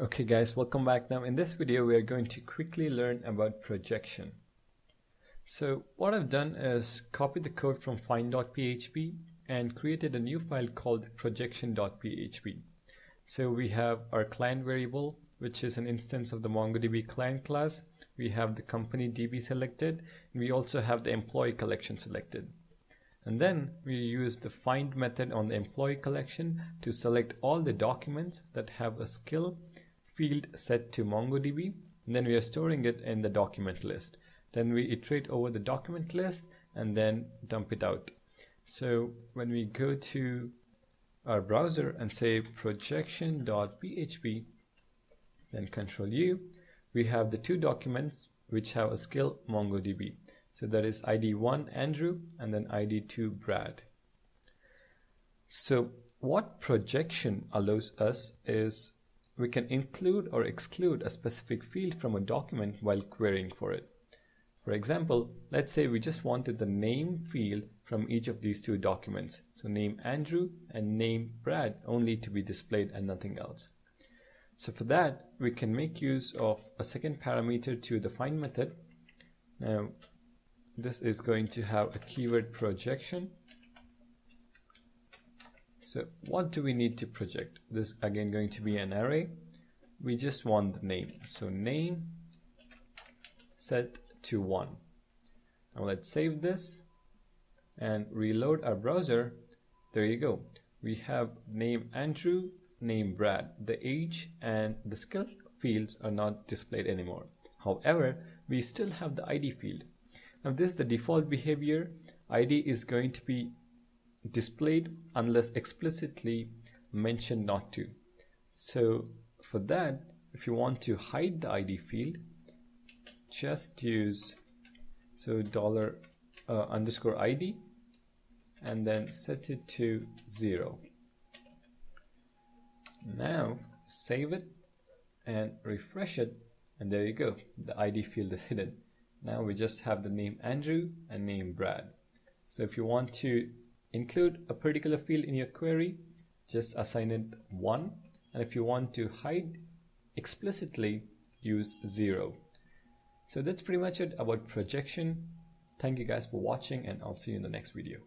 Okay guys, welcome back. Now in this video we are going to quickly learn about projection. So what I've done is copied the code from find.php and created a new file called projection.php. So we have our client variable which is an instance of the MongoDB client class. We have the company DB selected and we also have the employee collection selected. And then we use the find method on the employee collection to select all the documents that have a skill field set to MongoDB. And then we are storing it in the document list. Then we iterate over the document list and then dump it out. So when we go to our browser and say projection.php, then control U, we have the two documents which have a skill MongoDB. So that is ID1 Andrew and then ID2 Brad. So what projection allows us is we can include or exclude a specific field from a document while querying for it. For example, let's say we just wanted the name field from each of these two documents. So name Andrew and name Brad only to be displayed and nothing else. So for that, we can make use of a second parameter to the find method. Now, this is going to have a keyword projection. So what do we need to project? This again going to be an array. We just want the name. So name set to one. Now let's save this and reload our browser. There you go. We have name Andrew, name Brad. The age and the skill fields are not displayed anymore. However, we still have the ID field. Now this is the default behavior. ID is going to be displayed unless explicitly mentioned not to. So for that, if you want to hide the ID field, just use so dollar uh, underscore ID and then set it to zero. Now save it and refresh it and there you go the ID field is hidden now we just have the name Andrew and name Brad so if you want to include a particular field in your query just assign it 1 and if you want to hide explicitly use 0 so that's pretty much it about projection. Thank you guys for watching and I'll see you in the next video